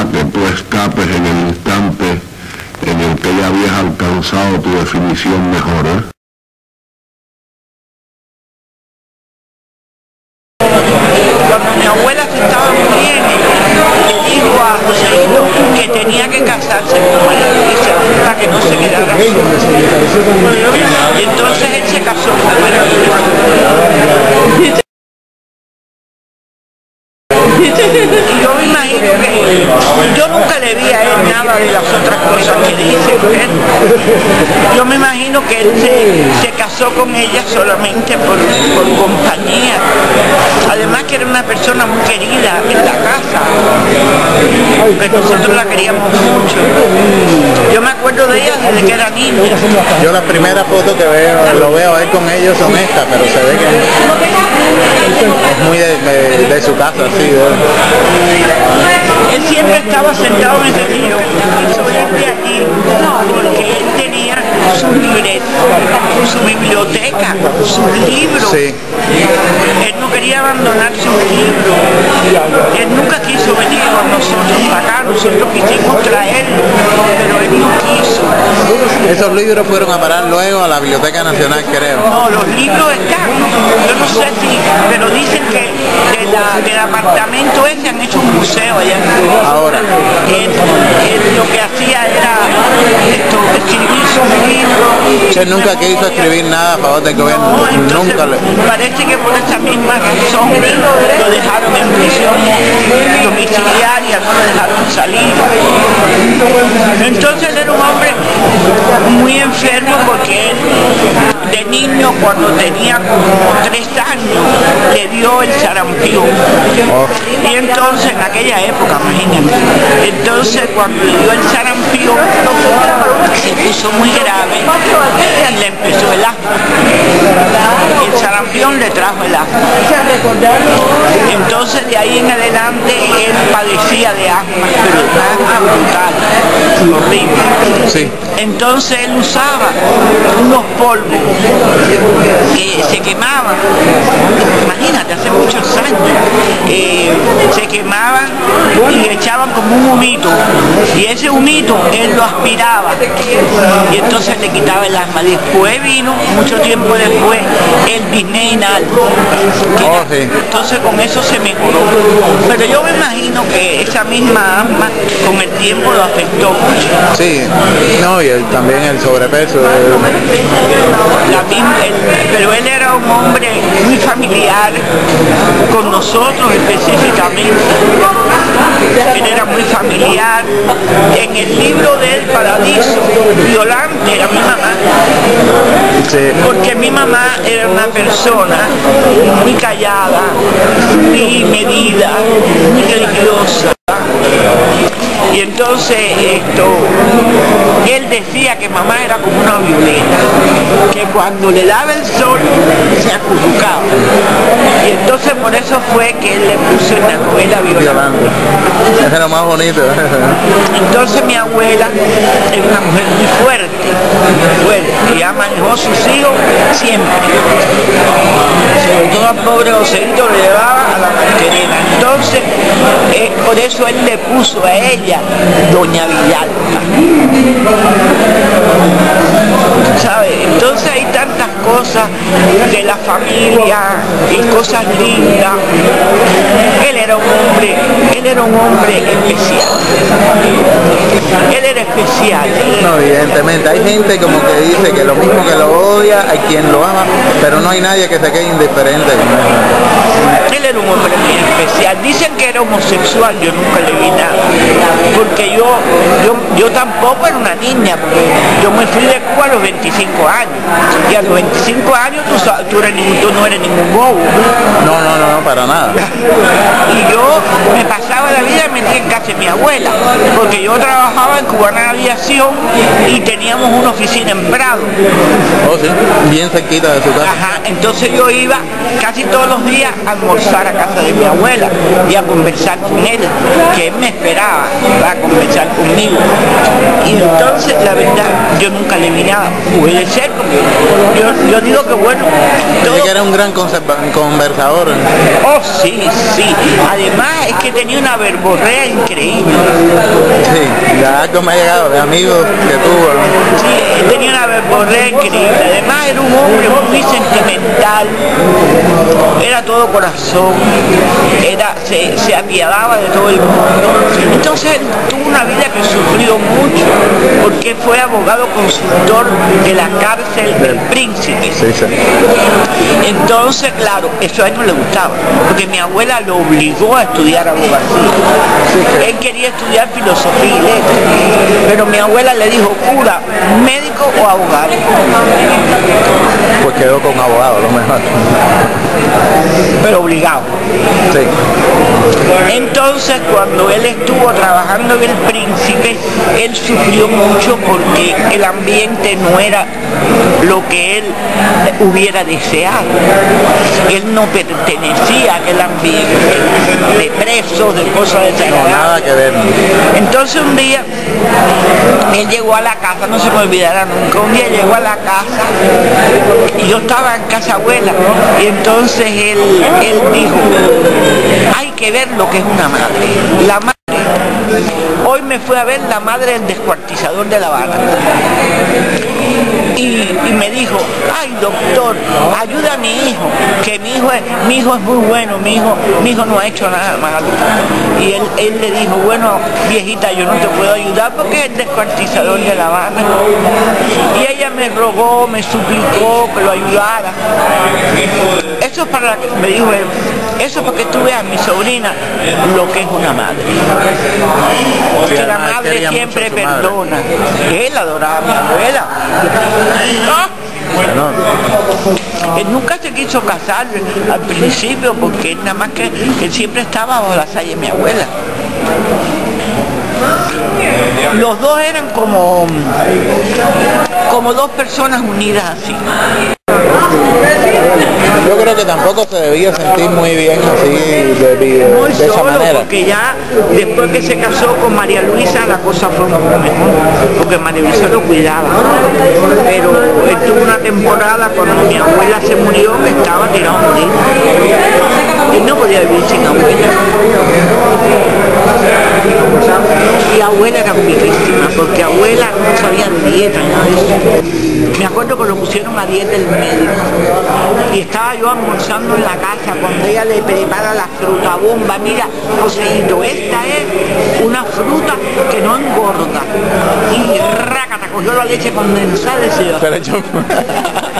Que tú escapes en el instante en el que ya habías alcanzado tu definición mejor, ¿eh? Cuando mi abuela se estaba muriendo, le dijo a Joséito que tenía que casarse con María Luisa para que no se quedara solo. Y entonces él se casó con María Luisa. Yo nunca le vi a él nada de las otras cosas que dice. Yo me imagino que él se, se casó con ella solamente por, por compañía. Además que era una persona muy querida en la casa. Pues nosotros la queríamos mucho. Yo me acuerdo de ella desde que era niña. Yo la primera foto que veo, lo veo ahí con ellos son estas, pero se ve que es muy de, su casa, así. de- Él siempre estaba sentado en porque él tenía su libreta, su biblioteca, sus libros. Sí. Él no quería abandonar sus libros. Él nunca quiso venir con nosotros para acá, nosotros quisimos traerlo, pero él no quiso. Esos libros fueron a parar luego a la Biblioteca Nacional, creo. No, los libros están, yo no sé si, pero dicen que de la- del apartamento ese han hecho un museo allá. Ahora. Él, él lo que hacía era esto, escribir sus libros. Él nunca quiso escribir nada a favor del gobierno, No, entonces, nunca le... Parece que por esa misma razón lo dejaron en prisión domiciliaria, no lo dejaron salir. Entonces él era un hombre muy enfermo porque él de niño cuando tenía como tres dio el sarampión. Y entonces en aquella época, imagínate, entonces cuando le dio el sarampión se puso muy grave y le empezó el asma. El sarampión le trajo el asma. Entonces de ahí en adelante él padecía de asma, pero asma brutal, horrible. Sí. Entonces él usaba unos polvos que se quemaban, imagínate, hace se quemaban y echaban como un humito, y ese humito él lo aspiraba, y entonces le quitaba el asma. Después vino, mucho tiempo después, el era- Oh, sí. entonces con eso se mejoró. Pero yo me imagino que esa misma asma con el tiempo lo afectó mucho. Sí, no, y el- también el sobrepeso. eh, La misma- él- pero él era un hombre muy familiar con nosotros específicamente. Él era muy familiar. En el libro del Paradiso, Violante era mi mamá, porque mi mamá era una persona muy callada, muy medida, muy religiosa. Y entonces esto, él decía que mamá era como una violeta, que cuando le daba el sol se acurrucaba. Y entonces por eso fue que él le puso en la novela violeta. Entonces mi abuela es una mujer muy fuerte, muy fuerte, que ya manejó sus hijos siempre. Sobre todo al pobre Joséito le llevaba a la manquerena. Entonces, eh, por eso él le puso a ella Doña Villalta. ¿Sabe? Entonces hay tantas cosas de la familia y cosas lindas. Él era un hombre, él era un hombre especial. Él era especial. No, evidentemente. Hay gente como que dice que lo mismo que lo odia, hay quien lo ama, pero no hay nadie que se quede indiferente con eso. Él era un hombre muy especial. Dicen que era homosexual, yo nunca le vi nada. Porque yo, yo, yo tampoco era una niña, yo me fui de Cuba a los 25 años. Y a los 25 años tú, tú, eres ningún- tú no eres ningún bobo. No, no, no, no, para nada. Y yo me pasaba la vida metida en casa de mi abuela, porque yo trabajaba en Cubana Aviación y teníamos una oficina en Prado. Oh, sí, bien cerquita de su casa. Ajá, entonces yo iba casi todos los días a almorzar a casa de mi abuela y a conversar con él, que él me esperaba para conversar conmigo. Y entonces la verdad yo nunca le vi nada. Puede ser, porque yo, yo digo que bueno. Todo... que era un gran conversador. Oh, sí, sí. Además es que tenía una verborrea increíble. Sí, ya algo me ha llegado de amigos tuvo. Sí, tenía una verborrea increíble. Además era un hombre muy sentimental, era todo corazón, era, se, se apiadaba de todo el mundo. Entonces tuvo una vida que sufrió mucho, porque fue abogado consultor de la cárcel del príncipe. Entonces, claro, eso a él no le gustaba, porque mi abuela lo obligó a estudiar abogacía. Él quería estudiar filosofía y letras, pero mi abuela le dijo, cura, médico o abogado. Quedó con abogado, lo mejor. Pero obligado. Sí. Entonces, cuando él estuvo trabajando en el príncipe, él sufrió mucho porque el ambiente no era lo que él hubiera deseado. Él no pertenecía a aquel ambiente de presos, de cosas de no, nada que ver. Entonces un día él llegó a la casa, no se me olvidará nunca, un día llegó a la casa y yo estaba en casa abuela y entonces él, él dijo, hay que ver lo que es una madre. La madre Hoy me fui a ver la madre del descuartizador de La Habana. Y, me dijo, ay doctor, ayuda a mi hijo, que mi hijo es, mi hijo es muy bueno, mi hijo, mi hijo no ha hecho nada malo. Y él, él le dijo, bueno, viejita, yo no te puedo ayudar porque es el descuartizador de La Habana. Y ella me rogó, me suplicó que lo ayudara. Eso es para, me dijo él, eso porque tú veas mi sobrina lo que es una madre. Porque la madre siempre perdona. Él adoraba a mi abuela. Él nunca se quiso casar al principio porque nada más que él siempre estaba bajo la salla de mi abuela. Los dos eran como, como dos personas unidas así. Yo creo que tampoco se debía sentir muy bien así de, de, esa manera. Porque ya después que se casó con María Luisa la cosa fue un poco mejor, porque María Luisa lo cuidaba. Pero él tuvo una temporada cuando mi abuela se murió que estaba tirado a morir. Él no podía vivir sin abuela. Y abuela era amiguísima, porque abuela no sabía de dieta, nada Me acuerdo que lo pusieron a dieta el médico. Y estaba yo almorzando en la casa cuando ella le prepara la fruta bomba. Mira, Joséito, esta es una fruta que no engorda. Y rácata, cogió la leche condensada y se